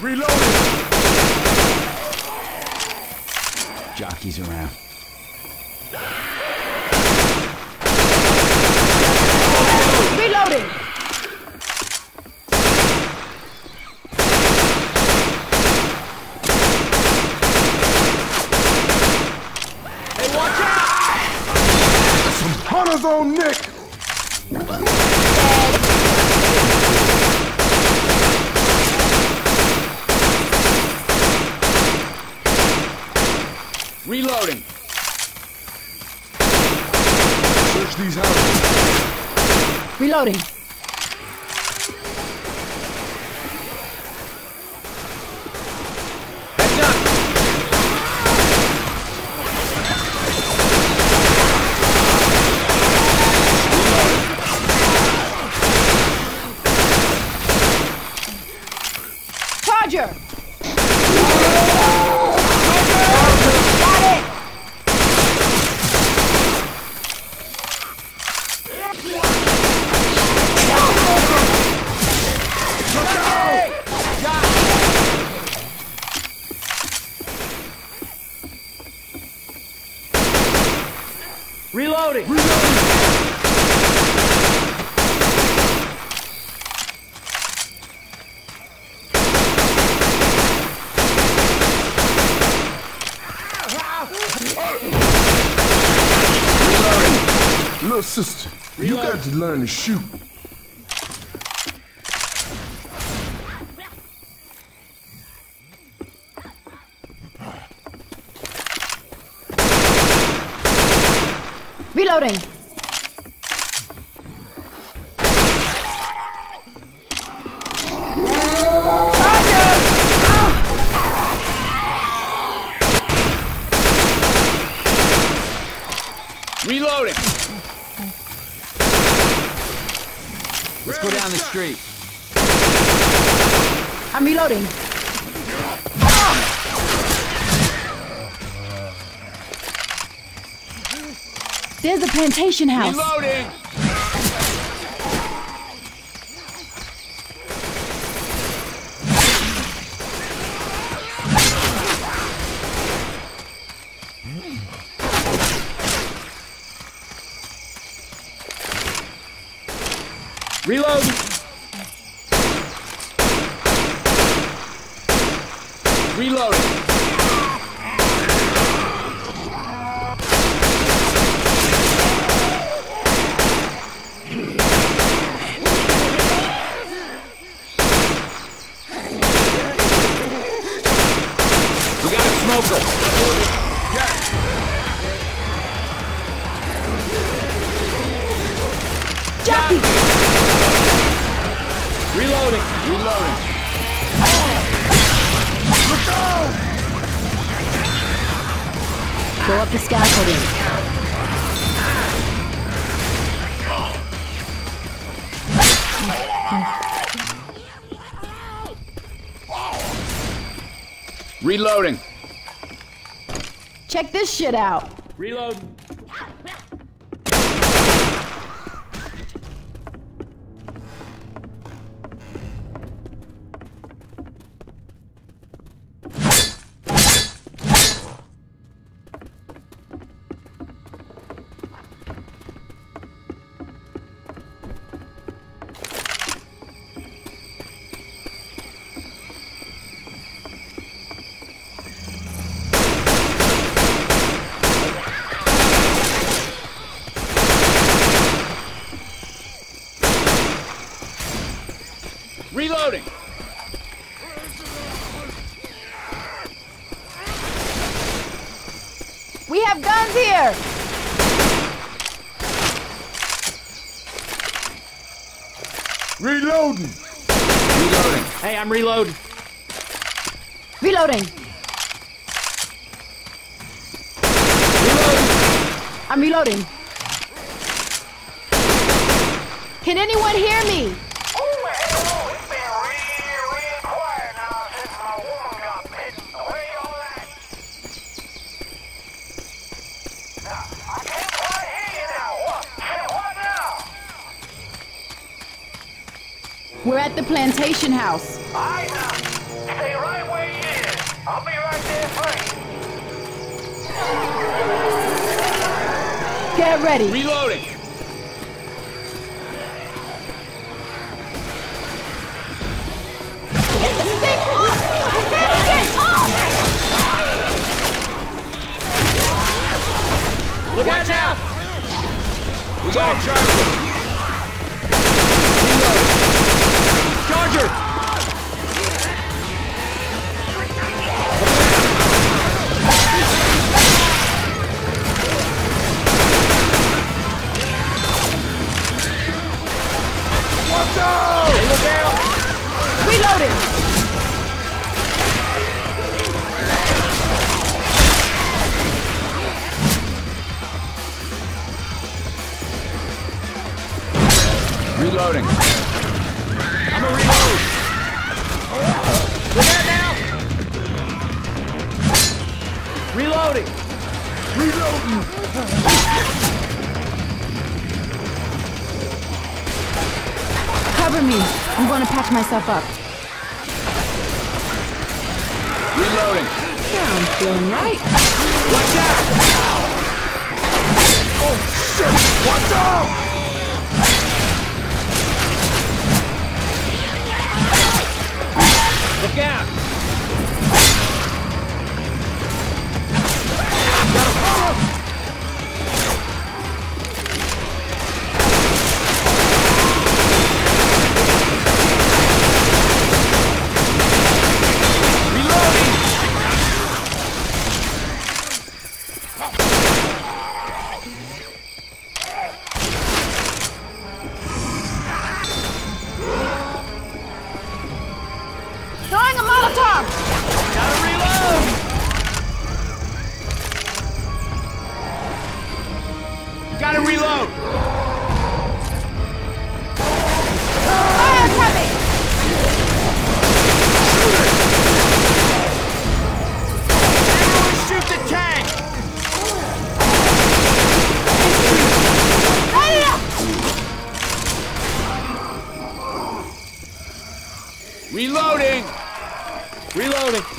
Reloading! Jockeys around. Reloading! Hey, watch out! Some hunters on Nick! Reloading. Heads up! Charger! Got it! Reloading! Little sister, you got to learn to shoot. Reloading. Reloading! Let's go down the street. I'm reloading. There's a plantation house. Reloading! Go up the scaffolding. Reloading! Check this shit out. Reload! Reloading! We have guns here. Reloading! Reloading! Hey, I'm reloading! Reloading. I'm reloading. Can anyone hear me? We're at the plantation house. Aye, now. Stay right where you is. I'll be right there for you. Get ready. Reloading. Get this thing off! Get off! Look out now. We got a me. I'm going to patch myself up. Reloading. Yeah, I'm feeling right. Watch out. Oh, shit! Watch out! Look out. Reloading.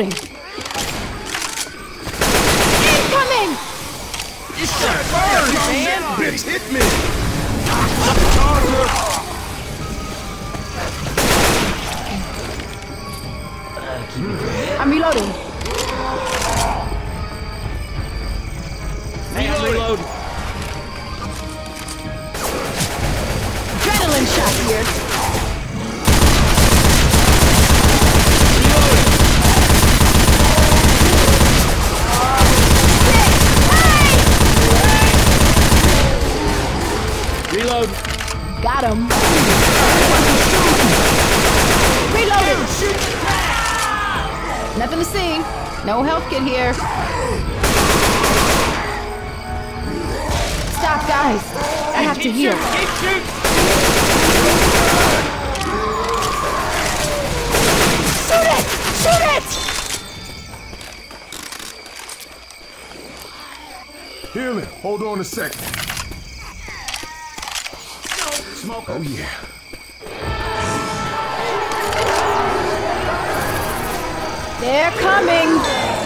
Reloading. Incoming! Burn, man! Bitch, hit me! I'm reloading. Hey, I'm reloading. Adrenaline shot here. No health kit here. Stop, guys. I have to Keep heal. shooting, Keep shooting. Shoot it! Shoot it! Healing. Hold on a second. Oh, yeah. They're coming.